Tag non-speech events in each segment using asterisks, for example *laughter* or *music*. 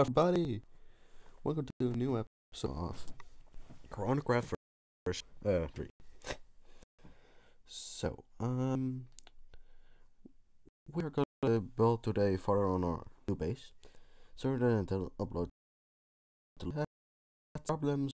Everybody. Welcome to a new episode of Chronocraft version uh, 3. So, um, we're gonna build today further on our new base. So then to upload problems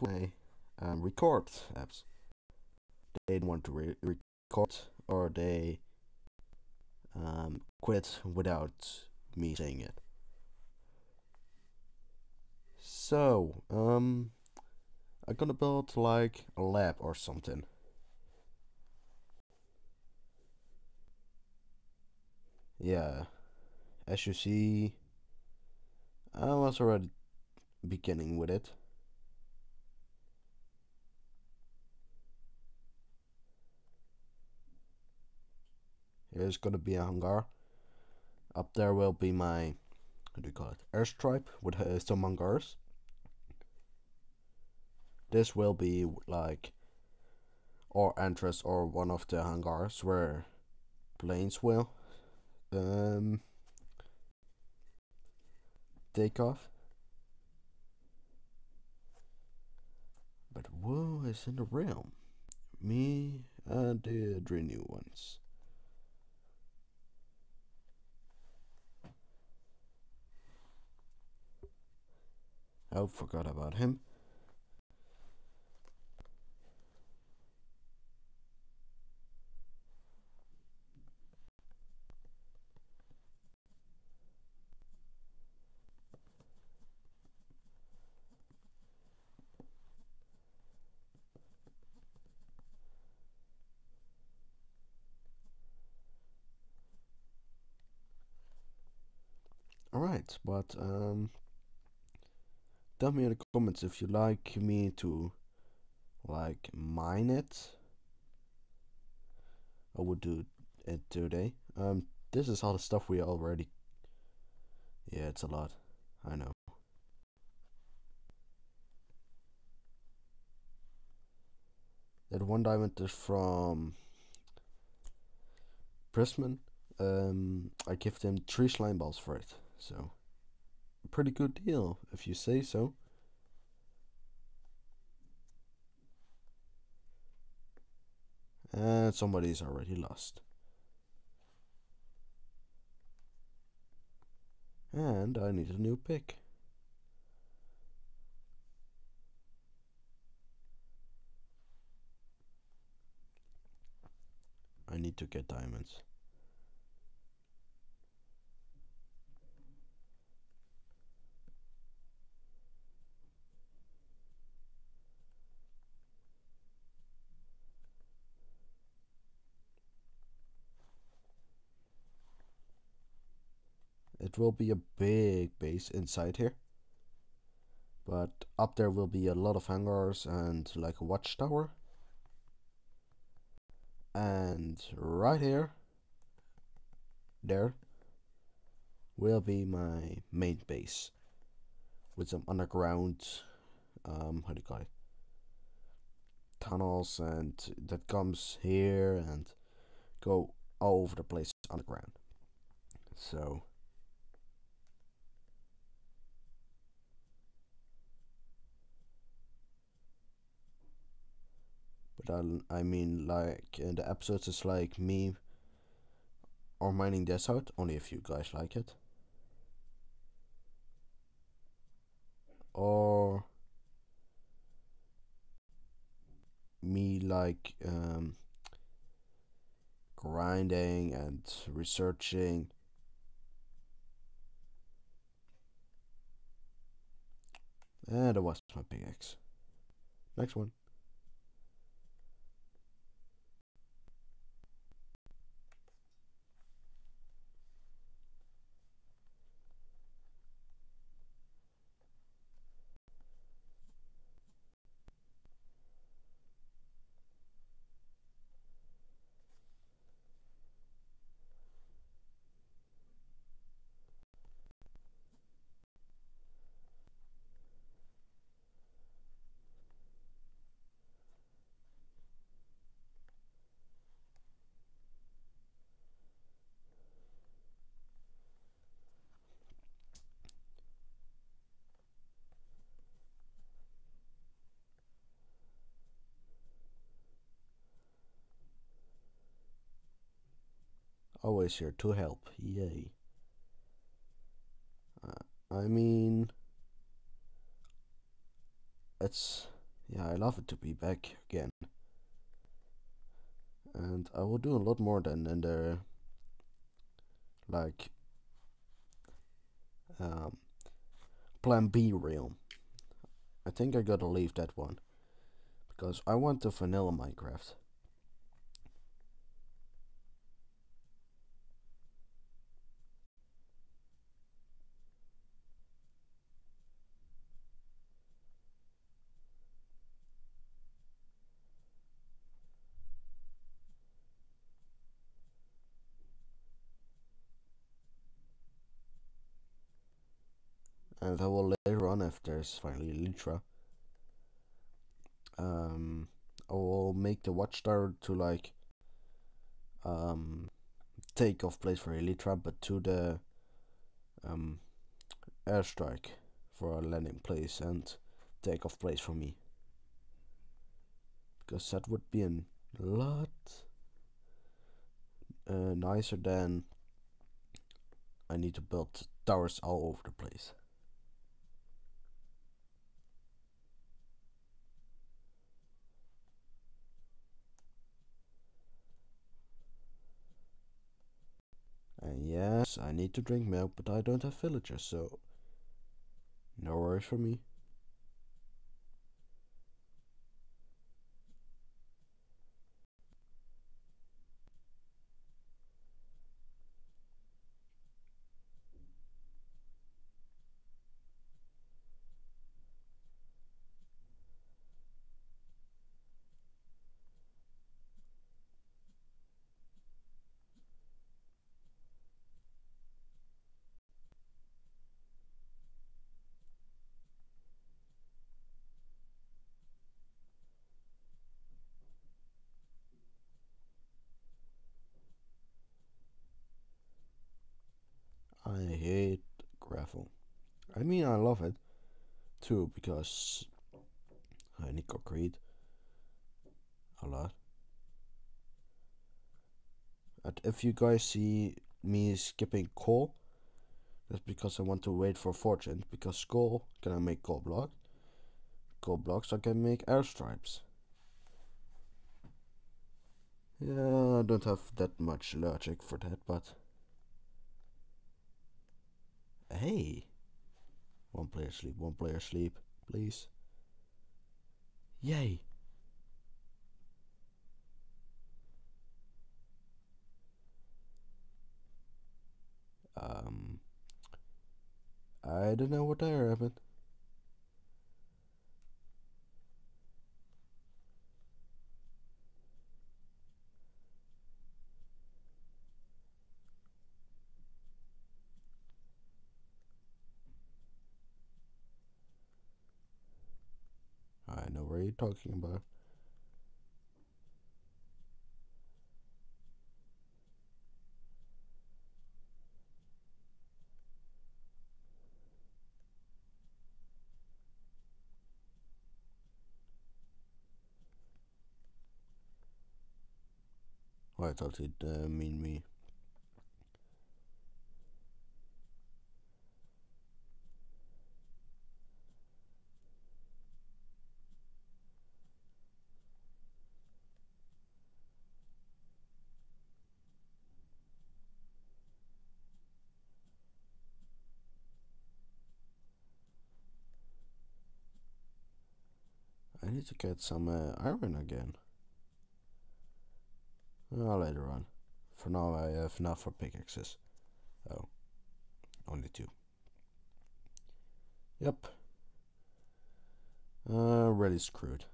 when um, record apps. They didn't want to re record or they um, quit without me saying it. So, um, I'm gonna build like a lab or something. Yeah, as you see, I was already beginning with it. Here's gonna be a hangar. Up there will be my, what do you call it, airstrip with uh, some hangars. This will be like or entrance or one of the hangars where planes will um, take off. But who is in the realm? Me and the three new ones. Oh, forgot about him. Alright, but um, tell me in the comments if you like me to like mine it. I would do it today. Um, this is all the stuff we already. Yeah, it's a lot. I know. That one diamond is from Prisman. Um, I give them three slime balls for it. So, pretty good deal, if you say so. And somebody's already lost. And I need a new pick. I need to get diamonds. It will be a big base inside here. But up there will be a lot of hangars and like a watchtower. And right here, there, will be my main base. With some underground, um, how do you call it? Tunnels and that comes here and go all over the place underground. So But I, mean, like in the episodes, it's like me or mining this out. Only if you guys like it. Or me like um, grinding and researching. And that was my pickaxe. Next one. Always here to help. Yay. Uh, I mean, it's yeah, I love it to be back again. And I will do a lot more than in the like um, Plan B realm. I think I gotta leave that one because I want the vanilla Minecraft. I will later on if there's finally Elytra um, I will make the watchtower to like um, take off place for Elytra but to the um, airstrike for a landing place and take off place for me because that would be a lot uh, nicer than I need to build towers all over the place. And yes, I need to drink milk, but I don't have villagers, so no worries for me. I love it too because I need concrete a lot. And if you guys see me skipping coal, that's because I want to wait for fortune. Because coal can I make coal block, coal blocks I can make airstripes. Yeah, I don't have that much logic for that, but Hey. One player sleep, one player sleep, please. Yay. Um, I don't know what happened. are you talking about? I thought it uh, mean me. Need to get some uh, iron again. Well, later on. For now, I have enough for pickaxes. Oh, only two. Yep. Uh, really screwed.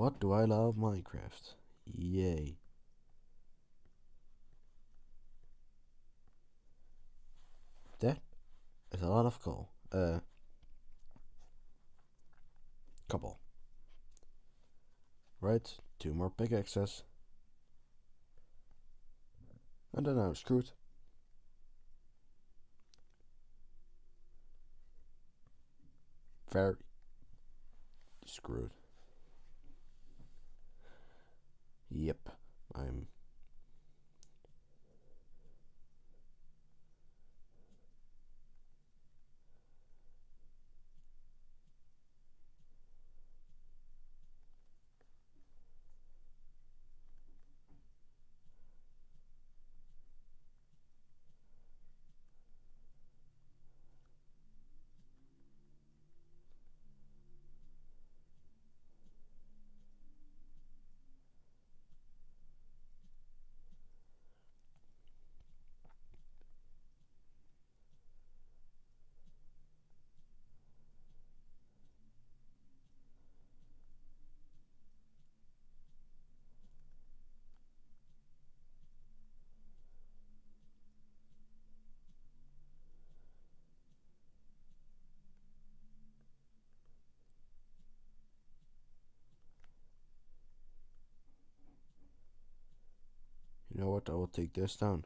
What do I love Minecraft. Yay. That is a lot of coal. Uh, couple. Right, two more pickaxes. And then I'm screwed. Very screwed. Yep, I'm I will take this down.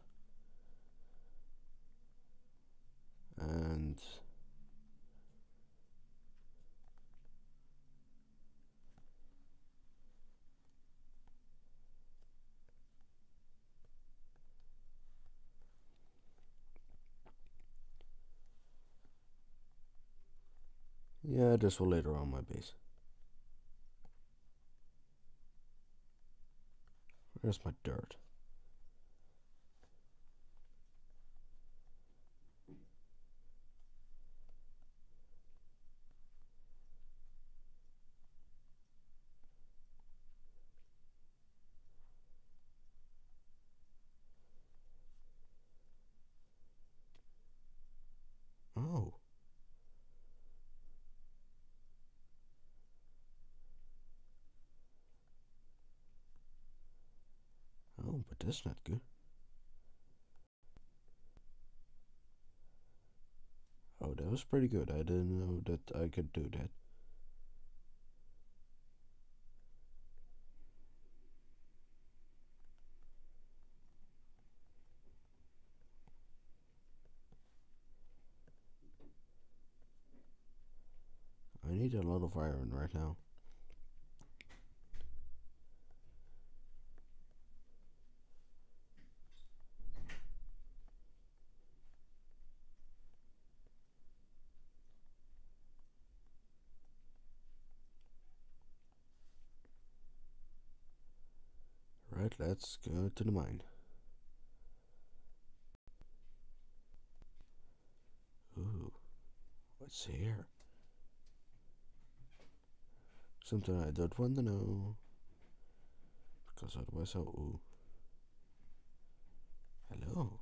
And Yeah, this will later on my base. Where's my dirt? Oh. Oh, but that's not good. Oh, that was pretty good. I didn't know that I could do that. I need a lot of iron right now. Right, let's go to the mine. Ooh, what's here? Something I don't want to know. Because otherwise I'll. Ooh. Hello.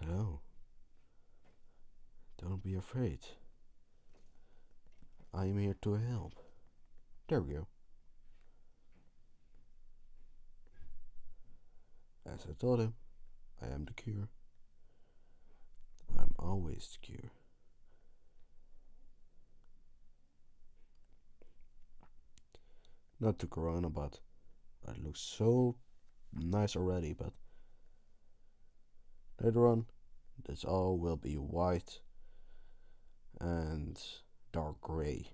Hello. Don't be afraid. I am here to help. There we go. As I told him, I am the cure. I'm always the cure. Not to Corona, but it looks so nice already. But later on, this all will be white and dark gray.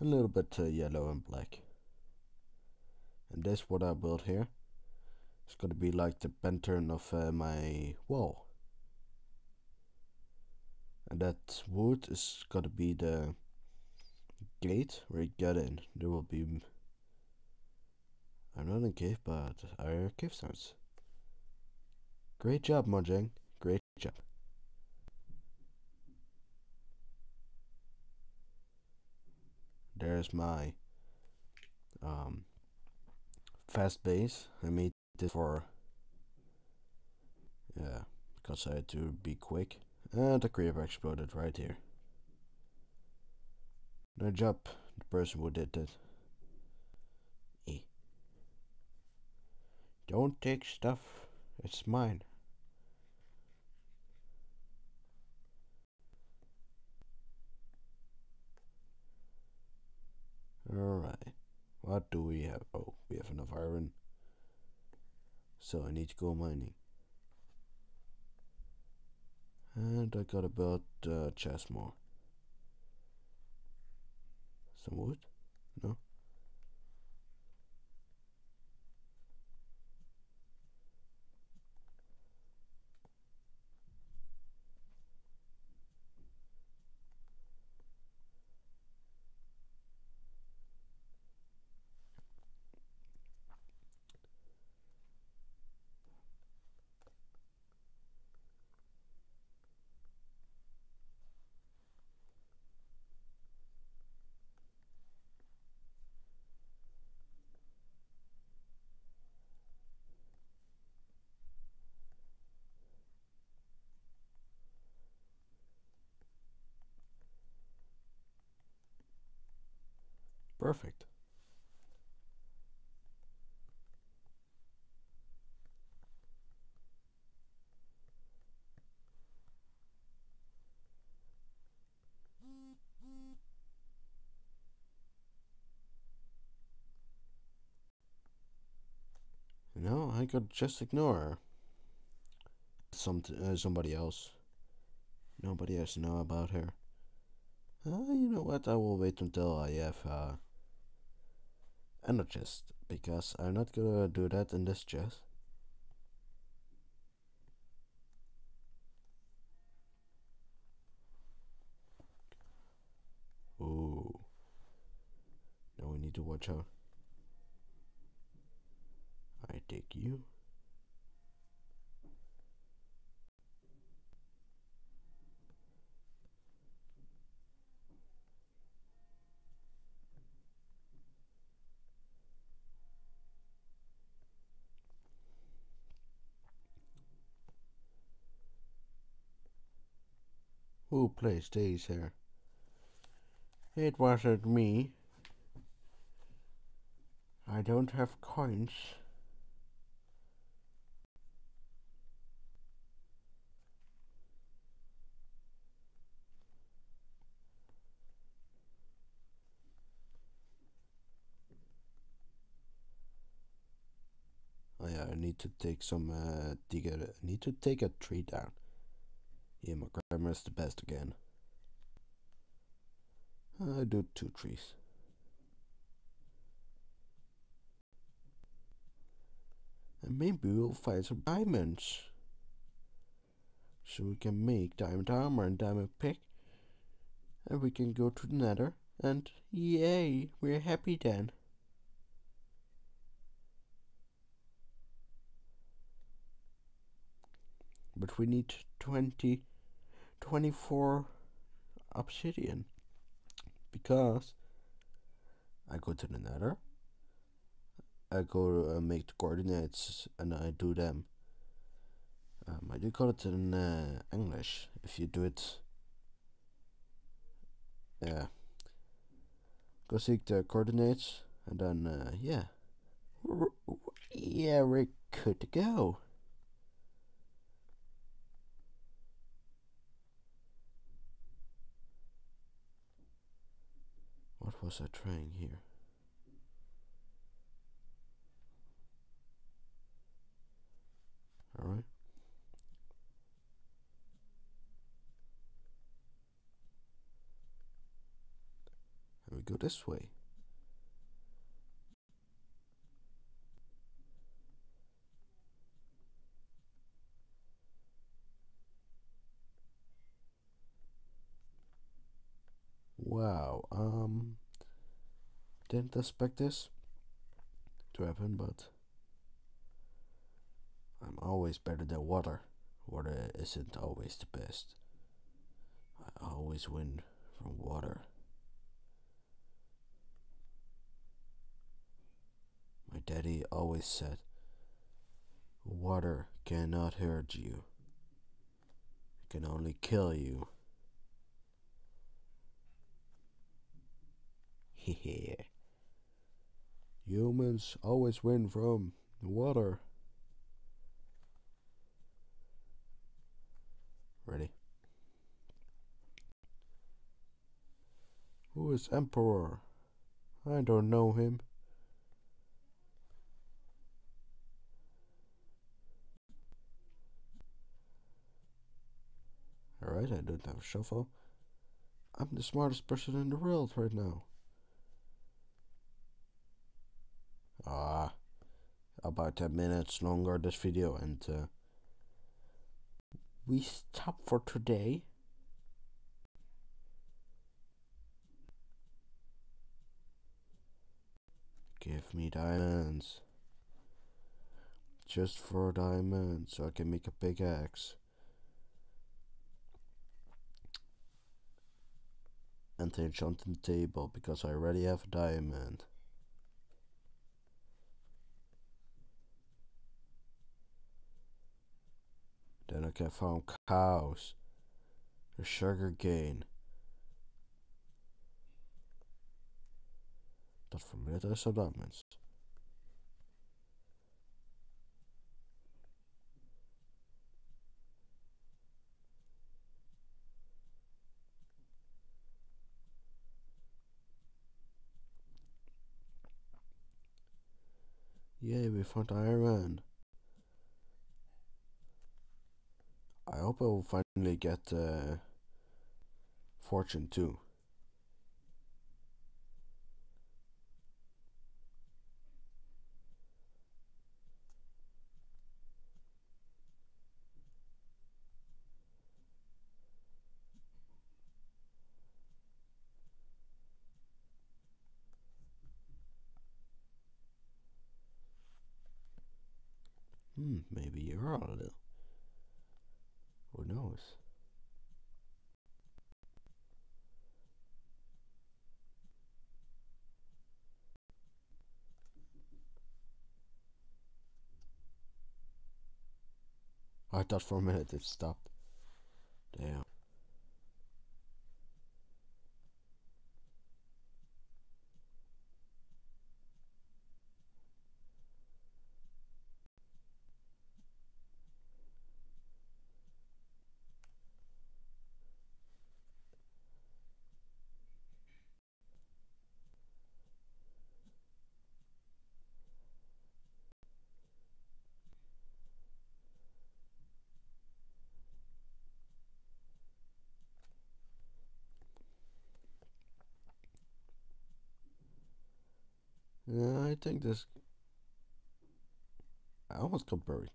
A little bit uh, yellow and black. And this what I built here. It's gonna be like the pattern of uh, my wall. And that wood is gonna be the gate where you get in. There will be. I'm not in cave, but are cave stones. Great job, Mojang. Great job. There's my um, fast base. I made it for yeah because I had to be quick, and the creeper exploded right here. No job, the person who did it. Eh. Don't take stuff, it's mine. Alright, what do we have? Oh, we have enough iron. So I need to go mining. And I got about uh, chest more. Some wood? No? Perfect. No, I could just ignore her. Some uh, somebody else. Nobody has to know about her. Uh, you know what? I will wait until I have uh, Energist because I'm not gonna do that in this chest. Ooh. Now we need to watch out. I take you. Who plays these here? It wasn't me. I don't have coins. Oh yeah, I need to take some, uh, dig a, I need to take a tree down. Yeah, my grammar is the best again. I do two trees. And maybe we'll find some diamonds. So we can make diamond armor and diamond pick. And we can go to the nether. And yay, we're happy then. But we need 20 24 obsidian. Because I go to the nether I go uh, make the coordinates and I do them. Um, I do call it in uh, English. If you do it yeah. Go seek the coordinates and then uh, yeah. Yeah we're good to go What was I trying here? All right. And we go this way. Wow, um, didn't expect this to happen, but I'm always better than water. Water isn't always the best. I always win from water. My daddy always said, Water cannot hurt you, it can only kill you. *laughs* Humans always win from the water. Ready? Who is Emperor? I don't know him. Alright, I don't have a shovel. I'm the smartest person in the world right now. Ah, about 10 minutes longer this video and uh, we stop for today. Give me diamonds. Just for diamonds so I can make a big axe. And the enchanting table because I already have a diamond. Can farm cows. The sugar cane. Dat vermindert is op dat mens. Yay, we found iron. Hope I will finally get uh, Fortune too. Hmm, maybe you're a little. Who knows? I thought for a minute it stopped. Damn. Yeah, I think this. I almost got buried.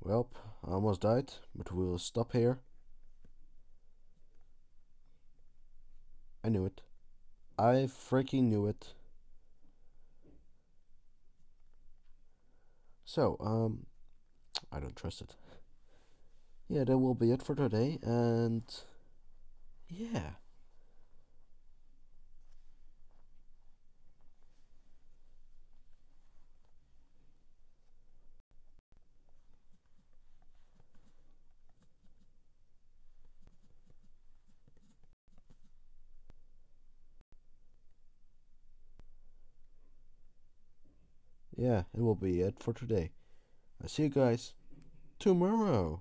Well, I almost died, but we'll stop here. I knew it. I freaking knew it. So, um, I don't trust it. Yeah, that will be it for today, and yeah. Yeah, it will be it for today. I see you guys tomorrow.